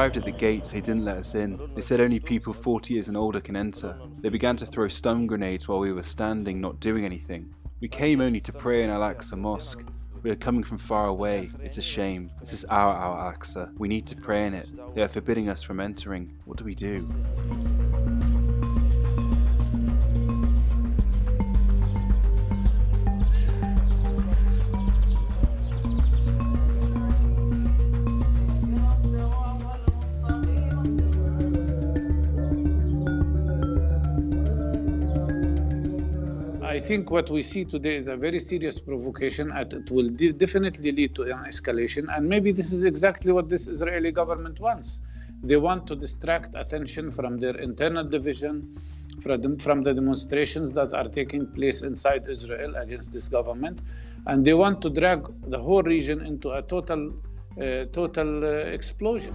arrived at the gates, they didn't let us in. They said only people 40 years and older can enter. They began to throw stun grenades while we were standing, not doing anything. We came only to pray in Al Aqsa Mosque. We are coming from far away. It's a shame. This is our Al Aqsa. We need to pray in it. They are forbidding us from entering. What do we do? Think what we see today is a very serious provocation, and it will de- definitely lead to an escalation. And maybe this is exactly what this Israeli government wants. They want to distract attention from their internal division, from the, from the demonstrations that are taking place inside Israel against this government, and they want to drag the whole region into a total, uh, total uh, explosion.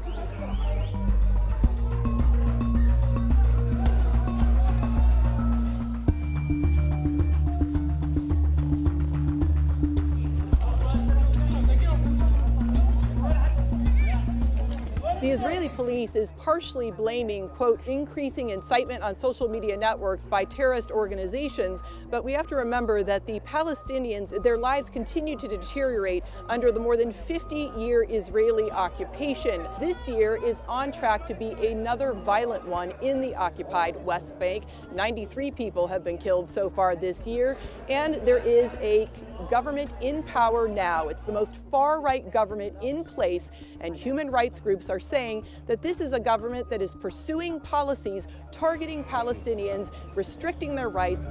The Israeli police is partially blaming, quote, increasing incitement on social media networks by terrorist organizations. But we have to remember that the Palestinians, their lives continue to deteriorate under the more than 50 year Israeli occupation. This year is on track to be another violent one in the occupied West Bank. 93 people have been killed so far this year, and there is a government in power now. It's the most far right government in place, and human rights groups are saying that this is a government that is pursuing policies targeting Palestinians, restricting their rights.